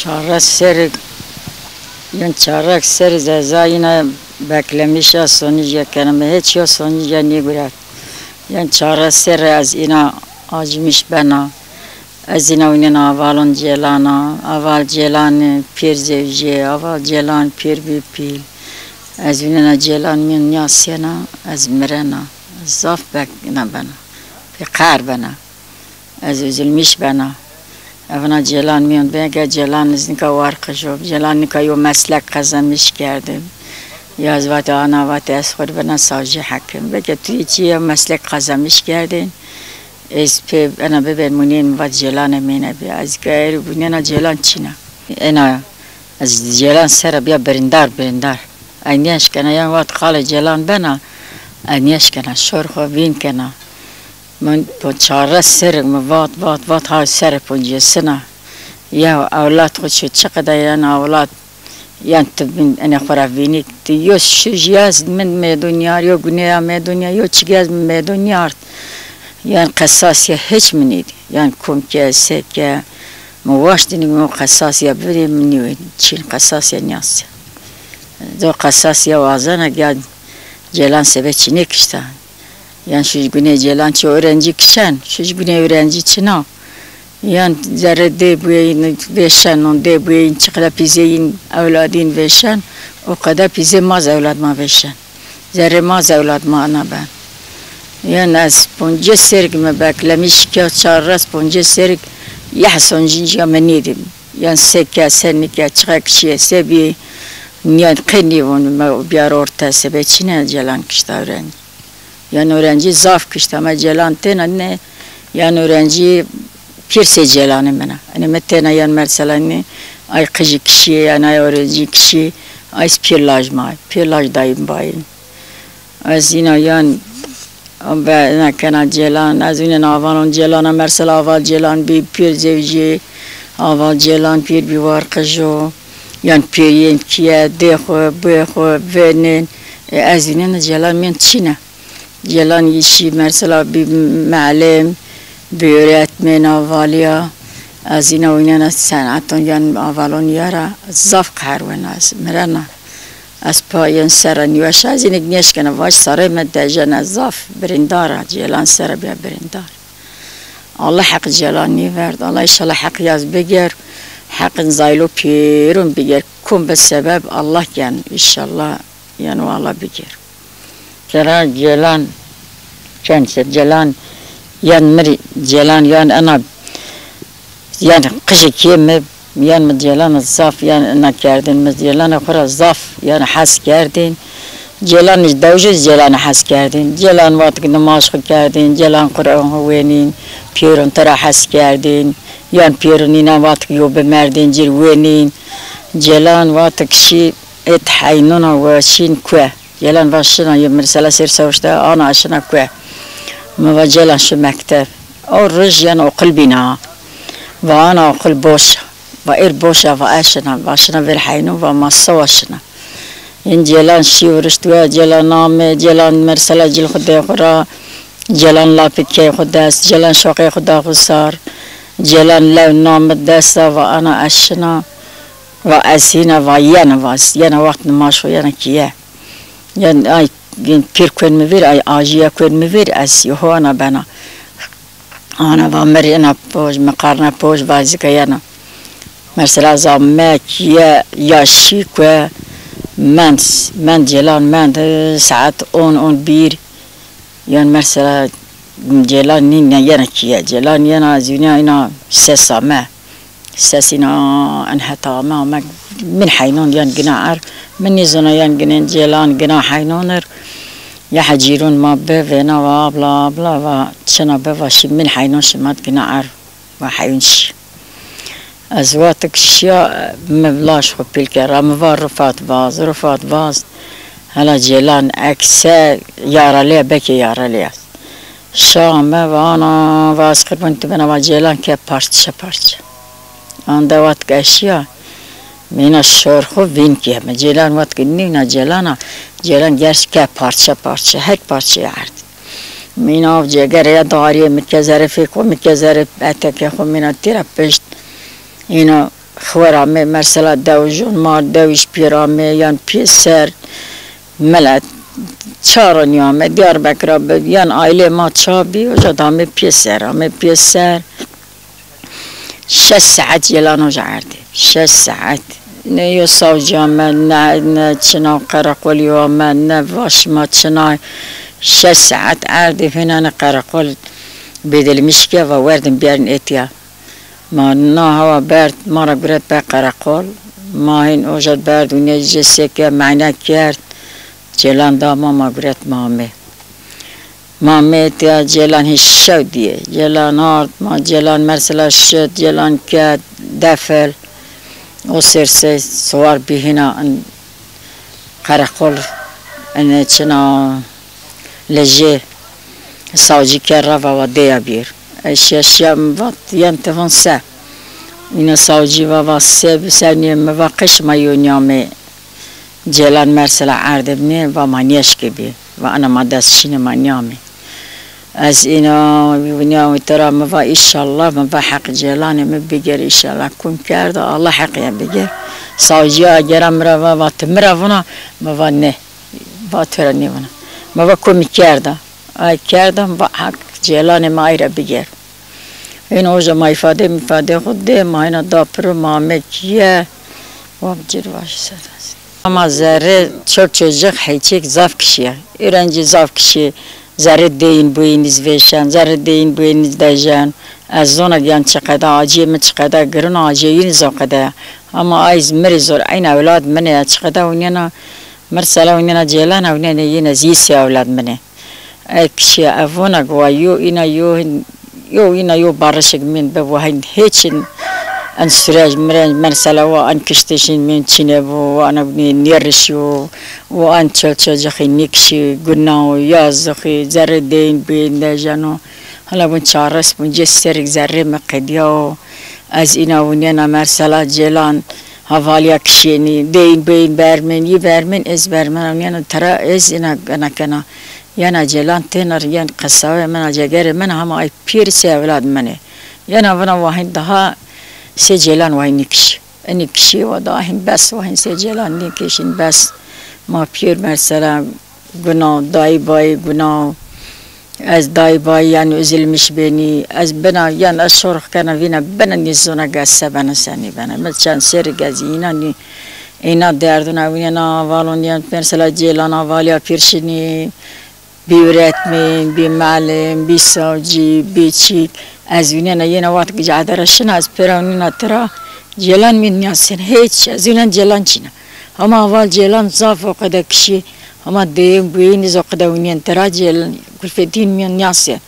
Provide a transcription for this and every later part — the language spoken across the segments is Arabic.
چاره سر یون چاره سر زای نه بکلمیش استونیج کنم به هیچی استونیج نیگرفت یون چاره سر از اینا آجمیش بنا از اینا اونی نا اولون جلانا اول جلان پیر زیجی اول جلان پیر بی پیل از اونی نا جلان میون نیاسی از مرنا زاف بک بنا به قار بنا از ازلمیش بنا اونا جلان میان بگه جلان از نکا وارق شد جلان نکا یو مسلک قزمش کرده یا از وقت آنا وقت از خود بنا ساجی حکم بگه توی چیه مسلک قزمش کرده از پی انا ببین مونین وقت جلان مینه بیا از گایر بونینا جلان چینا انا از جلان سر بیا برندار برندار اینیش کنه یا وقت خال جلان بنا اینیش کنه شور خوبین کنه من با چاره سرگ وات وات وات های سر پنجه سنه یا اولاد خود شد چقدر یان اولاد یان تبین انا خورا بینی یو شجیاز من می دنیا یو گنیا می دنیا یو چیگاز می دنیا یان قصاصیه هیچ منید یان کم که سه که مواش دینی مو قصاصیه بری منیوی چین قصاصیه نیاسته دو قصاصیه وازنه گاد جلان سبه چینه کشتن yani şu güne gelen çi öğrenci kişen, şu güne öğrenci çina. Yani zerre de bu yayın veşen, on de bu yayın çıkla pizeyin evladin veşen, o kadar pize maz evladma veşen. Zerre maz evladma ana ben. Yani az ponce sergime beklemiş ki çarras ponce serg yahson jinja menidim. Yani sekke senike çıkak kişiye sebi niyat keni onu bir orta sebeçine gelen kişi öğrenci. Yani öğrenci zaf kışta ama celan tena ne yani öğrenci pirse celanı bana. Hani metena yan merselani ay kıcı kişi yani ay öğrenci kişi. Ay pirlaj ma pirlaj dayım bayım. Az yine yan ve ne kana celan. Az yine avalon celan mersel aval celan bir pir zevci. Aval celan pir bir var kıcı yan pirin kiye deho beho venin az yine celan min çine. Celan yişi mesela bir معلم bir öğretmen avalya az yine oynana sanatın yan avalon yara zaf karwana merana az payan sara niwaş az yine gneş kana vaş sara meddejan zaf birindara celan sara bir birindar Allah hak celani verdi Allah inşallah hak yaz beger hakkın zaylo pirun beger kum be sebep Allah yani inşallah yani Allah beger Kera Celan kendisi Celan yan mri Celan yan ana yan kışı kiyemi yan mı Celan zaf yan ana kerdin mi Celan akura zaf yan has kerdin Celan davcı Celan has kerdin Celan vatık namaz kerdin Celan Kur'an huvenin Pirun tara has kerdin yan Pirun ina vatık yobe merdin cirvenin Celan vatık şi et haynuna ve şin kwe Yelan başına mesela sir savaşta ana aşına kwe. Mavacelan şu mektep. O rıjyan okul bina. Ve ana okul boş. Ve ir boşa ve aşına. Başına ver haynu ve masa başına. İn celan şivrişt ve celan name celan mesela cil khuda khura. Celan lapike khudas. Celan şoqi khuda khusar. Celan lev name desta ve ana aşına. Ve asina ve yana vas. Yana vakt namaş ve yana kiye. yani ay pir kwen mi ver ay ajiya kwen mi ver as yo ana bana ana va mer ana poj me qarna poj bazika yana mesela zammek ya yaşı kwe من من جلان من ساعت اون اون بیر yani mesela جلان نين yana kiye جلان yana زينا ina sesame sesina انحطا ما من حينون yan gina من يزنا yan ginen جلان gina حينونر. يا حجيرون ما بفنا وابلا بلا و شنا بفاشي من حينون شمات gina ar وحيونش أزواتك شيا مبلاش خو بالكرا مفار رفات باز رفات باز. هلا جيلان أكسا يارا ليه بكي يارا ليه شام وأنا واس قربان تبنا جيلان كي آن دوات کاشیا مینا شرخو وین کیه؟ من جلان وات که نیونا جلانا جلان گرش که پارچه پارچه هک پارچه ارد. مینا و جگر یا داری زره زرفی کو زره زرف که خو خب مینا تیرا پشت اینا خورامه مرسلا دو جون مار دویش پیرامه یان پی سر. ملت چارو نیامه دیار بکرا یان عائله ما چابی و جدامه پیسر سر آمه شش ساعت یلانو جعرده شش ساعت. نه یو ساوجی نه نه چنا قرقولی نه نه واشما چنا. شش ساعت عرده فنان قرقول بدل مشکه و وردم بیارن اتیا. ما نه هوا برد ما را برد به قرقول ما این اوجد برد و نجسه که معنی کرد. جلان دا ما ما برد مامه. مامه تیا جلان هیچ شو دیه جلان آرد ما جلان مرسلا شد جلان کرد دفل و سرسه سوار بهینا قرقول ان چنا لجه ساوجی کرا و دیا بیر اشیا وات ینتفون سه اینا ساوجی و سه بسنی و قش ما یونیامه جلان مرسل عرد بني ومانيش كبي وأنا ما داسشين مانيامي از اینا بینیا و ترا مفا ایشالله مفا حق جلانه مبگر ایشالله. کم کرده الله حقیه بگیر. ساجی اگر مرا و وات مرونا مفا نه با ترا نیونا مفا کمی کرده ای کردم و حق جلانه ما ایرا بگیر. این اوجا ما ایفاده میفاده خود ده ما اینا دا ما مامه و بجر واش سر است. اما زره چوک چوزق حیچیک زاف کشیه. ایرانجی زاف کشیه. zerreddeyim bu iniz veşen, zerreddeyim bu iniz dejen. Ez zona giyan çekada, acıya mı çekada, girin acıya yiniz o kada. Ama ayız meri zor, aynı evlad mene ya çekada oynayana, mersala oynayana ceylan oynayana yine ziyisi evlad mene. Ay kişi evona gwa yo ina yo yo ina yo barışık min be bu hain heçin. süraj mren mesela ve an kişteşin min çine bu ana nirşu ve an çalışacak nikşi günah yazık zerre deyin bin de jano hala bun çares bun ceserik zerre mekdiyo az ina vunyana mesela celan havalya kişini deyin beyin bermen yi bermen ez bermen vunyana tara ez ina kana kana yana جلان تنر ين قصاوي من جگر من هم اي بير سي اولاد مني يانا فنا واحد دها سجلان وينكش نکش نکشی بس و هم سجلان نکشین بس ما پیر مثلا گنا دای بای گنا از دای بای یعنی از المش بینی. از بنا یعنی از شرخ کنا بنا نیزونا گسته بنا سنی بنا مل چند سر گزی اینا نی. اینا دردونا وینا آوالون یعنی پرسلا جیلان آوالیا پیرشنی بی رتمین بی معلم از براونينا ترى جلان من نياسين هيتش أزوينا جلان چينا هما أول جلان زاف وقدا كشي هما ديم بوين زوقدا ونين ترى جلان كل من نياسين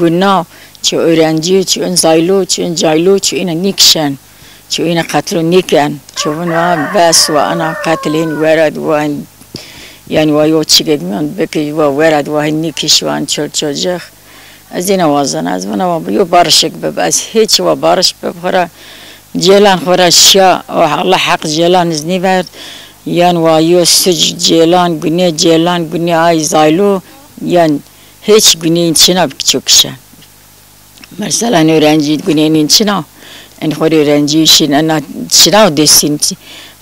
قلنا چو öğrenci, ço ön zaylo, ço ön caylo, ço ina nikşen, ço ina katlo niken, ço ina bas ve ana katlin verad ve yani وایو چی بکی و ورد و هنی کشوان چل چجخ از این وازن از من و یو بارشک بب از هیچ و بارش بخورا جلان خورا شیا و الله حق جلان زنی برد یان وایو سج جلان گنی جلان گنی آی زایلو یان hiç günün içine çok kişi. Mesela öğrenci günün içine en hor öğrenci için ana çınav desin.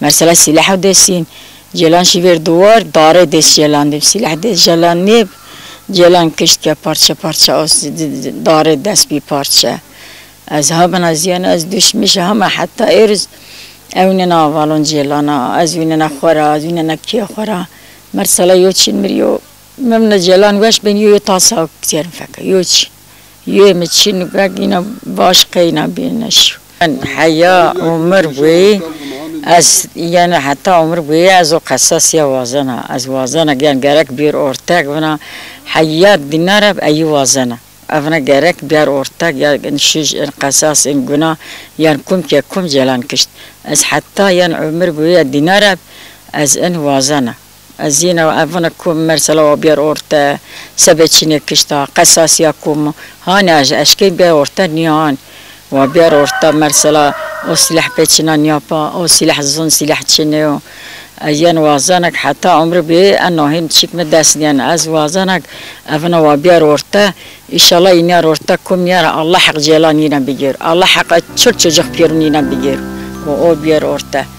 Mesela silah desin. جلان شیور دوار داره دست جلان دیم سلاح دست جلان نیب جلان کشت که پارچه پارچه آس داره دست بی پارچه. از هابن از یان از دشمش همه. حتی ارز اوننا والون جلانا از ویننا خورا از ویننا کی خورا. مرسلا یو چین مریو ممن جلان وش بین یو تاسا کتیر فکر. یو چی یو مچین گینا باش قینا بینشو حیا عمر بوی از یعنی حتی عمر بوی از قصص یا وازنه از وازنه گیان گرک بیر ارتک ونا حیات دیناره ای وازنه. افنا گرک بیار ارتک یا شش قصص این گناه یعنی کم که کم جلان کشت. از حتی یعنی عمر بوی دیناره از این وازنه. از این افنا کم مرسلا و بیار ارتا سبچینه کشتا قصص یا کم. هانی اشکی بیار ارتا نیان. و بیار ارتا مرسلا أو سلاح بيتشنا نيابا أو سلاح الزون سلاح تشنيو أيان وازانك حتى عمر بي انه هين تشيك مداس ديان. أز وازانك أفنا وابيار ورتا ان شاء الله ينيار ورتا كم يارا الله حق جيلان ينا بيجير. الله حق تشر تشجخ بيرون ينا بيجير. o bir orta.